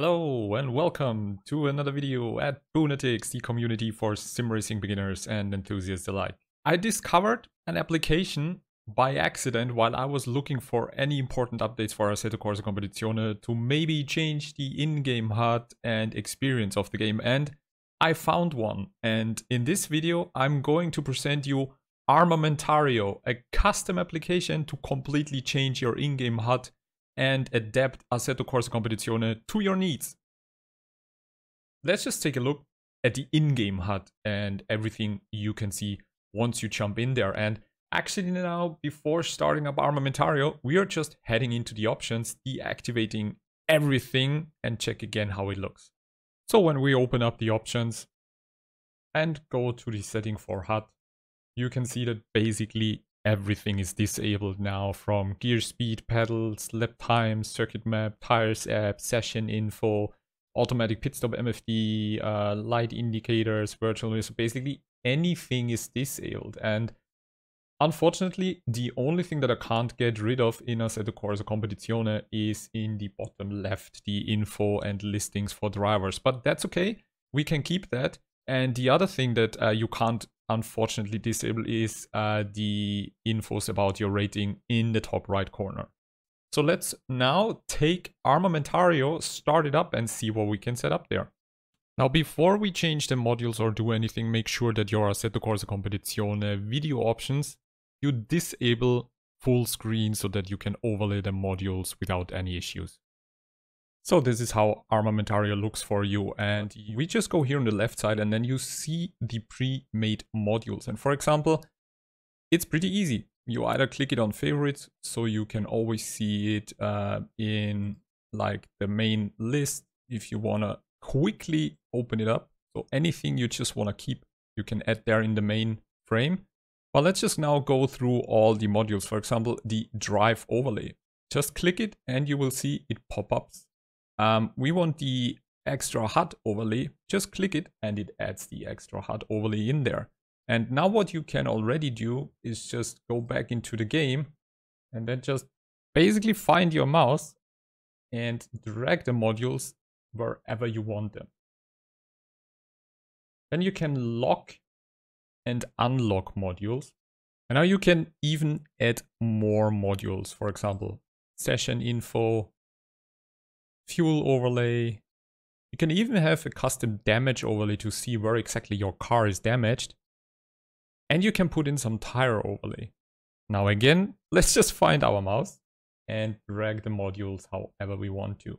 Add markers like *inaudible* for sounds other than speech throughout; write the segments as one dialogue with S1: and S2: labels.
S1: Hello and welcome to another video at Boonatix, the community for sim racing beginners and enthusiasts alike. I discovered an application by accident while I was looking for any important updates for Assetto Corsa Competizione to maybe change the in-game HUD and experience of the game and I found one and in this video I'm going to present you Armamentario, a custom application to completely change your in-game HUD and adapt Assetto Corsa Competizione to your needs. Let's just take a look at the in-game HUD and everything you can see once you jump in there. And actually now, before starting up Armamentario, we are just heading into the options, deactivating everything and check again how it looks. So when we open up the options and go to the setting for HUD, you can see that basically everything is disabled now from gear speed, pedals, lap time, circuit map, tires app, session info, automatic pit stop MFD, uh, light indicators, virtual so basically anything is disabled. And unfortunately, the only thing that I can't get rid of in Assetto Corsa Competizione is in the bottom left, the info and listings for drivers. But that's okay, we can keep that. And the other thing that uh, you can't unfortunately disable is uh, the infos about your rating in the top right corner. So let's now take Armamentario, start it up and see what we can set up there. Now before we change the modules or do anything, make sure that your Assetto Corsa Competizione video options, you disable full screen so that you can overlay the modules without any issues. So this is how Armamentario looks for you. And we just go here on the left side and then you see the pre-made modules. And for example, it's pretty easy. You either click it on favorites, so you can always see it uh, in like the main list if you want to quickly open it up. So anything you just want to keep, you can add there in the main frame. But let's just now go through all the modules. For example, the drive overlay. Just click it and you will see it pop up um, we want the extra HUD overlay, just click it and it adds the extra HUD overlay in there. And now what you can already do is just go back into the game and then just basically find your mouse and drag the modules wherever you want them. Then you can lock and unlock modules. And now you can even add more modules, for example, session info, fuel overlay. You can even have a custom damage overlay to see where exactly your car is damaged. And you can put in some tire overlay. Now again, *laughs* let's just find our mouse and drag the modules however we want to.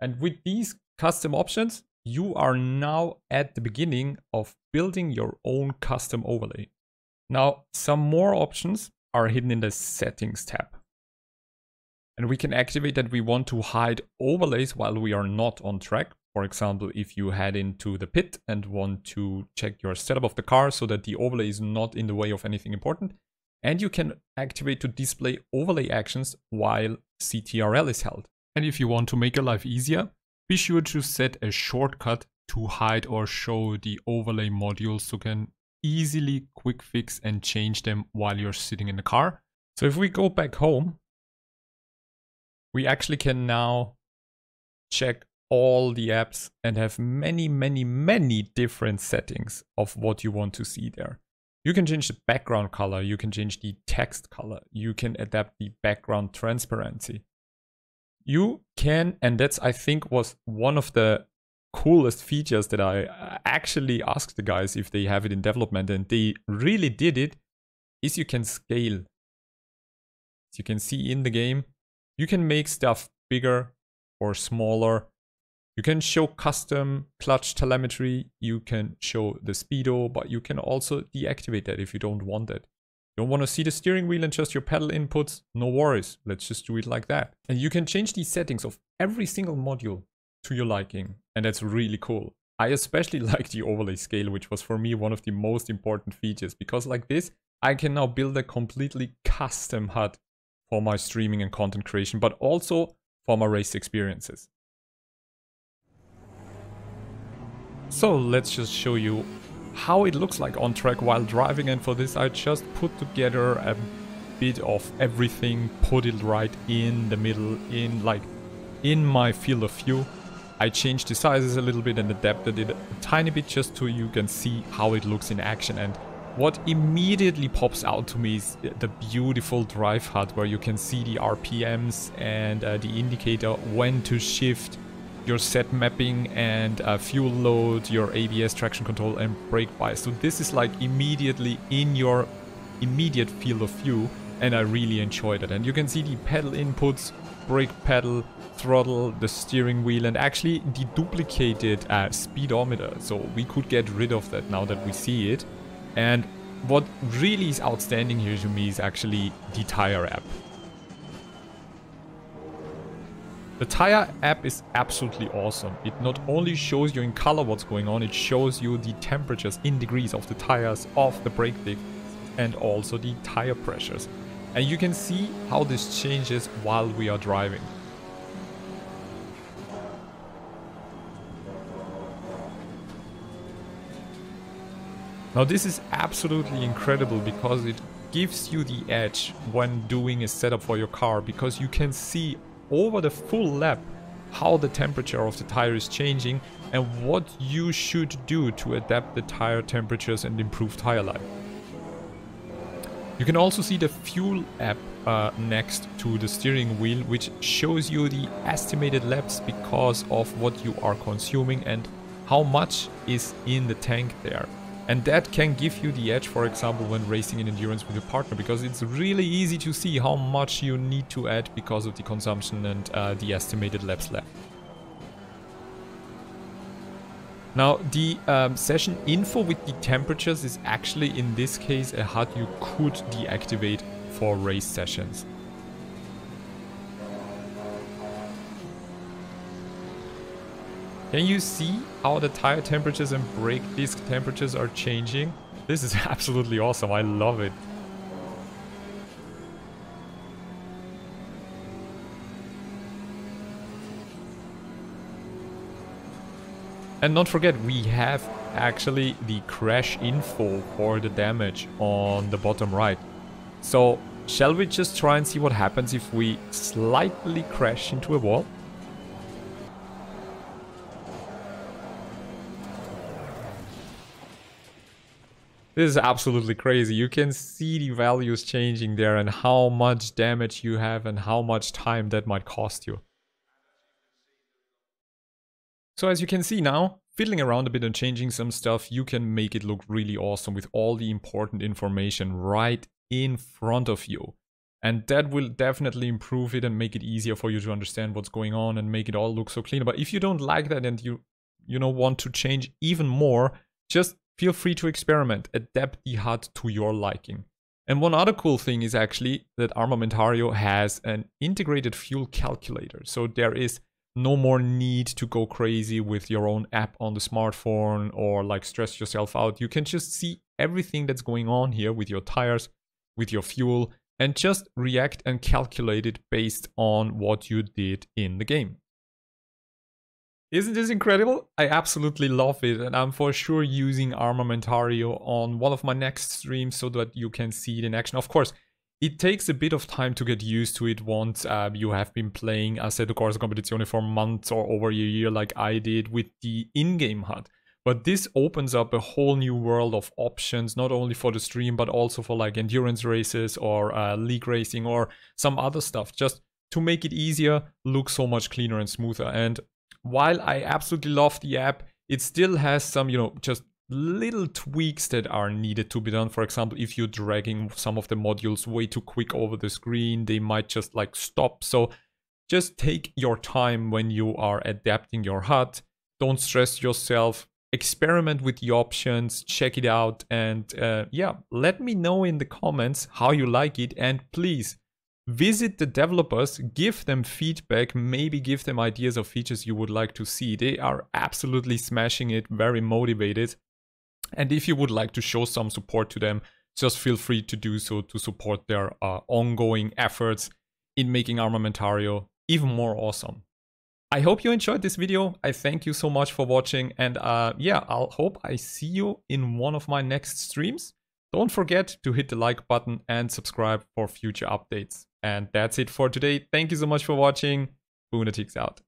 S1: And with these custom options, you are now at the beginning of building your own custom overlay. Now, some more options are hidden in the settings tab. And we can activate that we want to hide overlays while we are not on track. For example, if you head into the pit and want to check your setup of the car so that the overlay is not in the way of anything important. And you can activate to display overlay actions while CTRL is held. And if you want to make your life easier, be sure to set a shortcut to hide or show the overlay modules so you can easily quick fix and change them while you're sitting in the car. So if we go back home we actually can now check all the apps and have many, many, many different settings of what you want to see there. You can change the background color, you can change the text color, you can adapt the background transparency. You can, and that's I think was one of the coolest features that I uh, actually asked the guys if they have it in development and they really did it, is you can scale. As you can see in the game, you can make stuff bigger or smaller. You can show custom clutch telemetry. You can show the speedo, but you can also deactivate that if you don't want it. You don't want to see the steering wheel and just your pedal inputs? No worries. Let's just do it like that. And you can change the settings of every single module to your liking. And that's really cool. I especially *laughs* like the overlay scale, which was for me one of the most important features because like this, I can now build a completely custom HUD for my streaming and content creation, but also for my race experiences. So let's just show you how it looks like on track while driving and for this I just put together a bit of everything, put it right in the middle, in like in my field of view. I changed the sizes a little bit and adapted it a tiny bit just so you can see how it looks in action. And what immediately pops out to me is the beautiful drive HUD where you can see the RPMs and uh, the indicator when to shift your set mapping and uh, fuel load, your ABS traction control and brake bias. So this is like immediately in your immediate field of view and I really enjoyed it. And you can see the pedal inputs, brake pedal, throttle, the steering wheel and actually the duplicated uh, speedometer. So we could get rid of that now that we see it. And what really is outstanding here to me is actually the tire app. The tire app is absolutely awesome. It not only shows you in color what's going on, it shows you the temperatures in degrees of the tires, of the brake disc, and also the tire pressures. And you can see how this changes while we are driving. Now this is absolutely incredible because it gives you the edge when doing a setup for your car because you can see over the full lap how the temperature of the tire is changing and what you should do to adapt the tire temperatures and improve tire life. You can also see the fuel app uh, next to the steering wheel which shows you the estimated laps because of what you are consuming and how much is in the tank there. And that can give you the edge, for example, when racing in endurance with your partner, because it's really easy to see how much you need to add because of the consumption and uh, the estimated laps left. Now, the um, session info with the temperatures is actually, in this case, a HUD you could deactivate for race sessions. Can you see how the tire temperatures and brake disc temperatures are changing? This is *laughs* absolutely awesome. I love it. And don't forget, we have actually the crash info for the damage on the bottom right. So, shall we just try and see what happens if we slightly crash into a wall? This is absolutely crazy. You can see the values changing there and how much damage you have and how much time that might cost you. So as you can see now, fiddling around a bit and changing some stuff, you can make it look really awesome with all the important information right in front of you. And that will definitely improve it and make it easier for you to understand what's going on and make it all look so clean. But if you don't like that and you, you know, want to change even more, just Feel free to experiment, adapt the HUD to your liking. And one other cool thing is actually that Armamentario has an integrated fuel calculator. So there is no more need to go crazy with your own app on the smartphone or like stress yourself out. You can just see everything that's going on here with your tires, with your fuel, and just react and calculate it based on what you did in the game. Isn't this incredible? I absolutely love it and I'm for sure using Armamentario on one of my next streams so that you can see it in action. Of course, it takes a bit of time to get used to it once uh, you have been playing Assetto Corsa Competizione for months or over a year like I did with the in-game HUD. But this opens up a whole new world of options, not only for the stream, but also for like endurance races or uh, league racing or some other stuff. Just to make it easier, look so much cleaner and smoother. And while I absolutely love the app, it still has some, you know, just little tweaks that are needed to be done. For example, if you're dragging some of the modules way too quick over the screen, they might just like stop. So just take your time when you are adapting your HUD. Don't stress yourself. Experiment with the options, check it out, and uh, yeah, let me know in the comments how you like it. And please visit the developers, give them feedback, maybe give them ideas of features you would like to see. They are absolutely smashing it, very motivated. And if you would like to show some support to them, just feel free to do so to support their uh, ongoing efforts in making Armamentario even more awesome. I hope you enjoyed this video. I thank you so much for watching. And uh, yeah, I'll hope I see you in one of my next streams. Don't forget to hit the like button and subscribe for future updates. And that's it for today. Thank you so much for watching. Boonatix out.